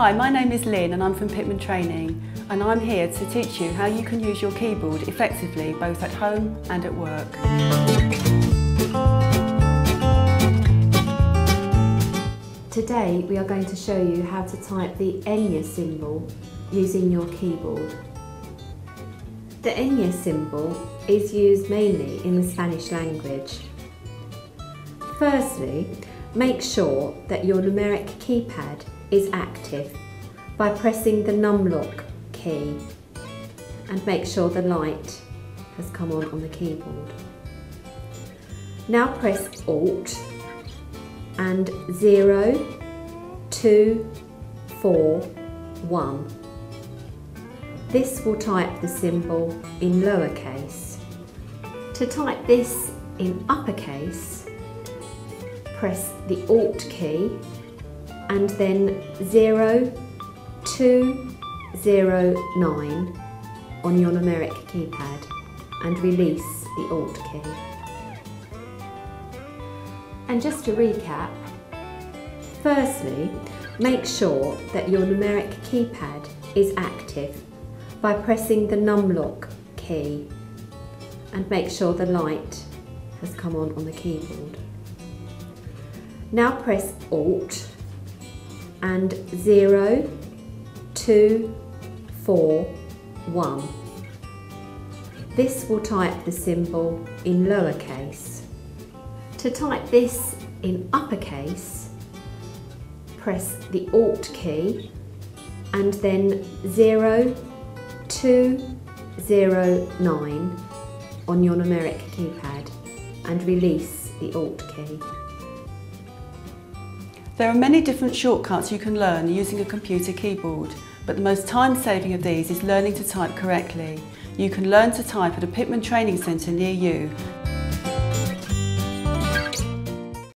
Hi, my name is Lynn and I'm from Pitman Training and I'm here to teach you how you can use your keyboard effectively both at home and at work. Today we are going to show you how to type the Enye symbol using your keyboard. The Enye symbol is used mainly in the Spanish language. Firstly, make sure that your numeric keypad is active by pressing the numlock key and make sure the light has come on on the keyboard. Now press Alt and 0, 2, 4, 1. This will type the symbol in lowercase. To type this in uppercase, press the Alt key and then 0, 2, 0, 9 on your numeric keypad and release the Alt key. And just to recap, firstly, make sure that your numeric keypad is active by pressing the numlock key and make sure the light has come on on the keyboard. Now press Alt and 0, 2, 4, 1. This will type the symbol in lowercase. To type this in uppercase, press the Alt key and then 0, 2, 0, 9 on your numeric keypad and release the Alt key. There are many different shortcuts you can learn using a computer keyboard, but the most time-saving of these is learning to type correctly. You can learn to type at a Pitman Training Centre near you